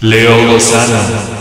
Leo Lozana.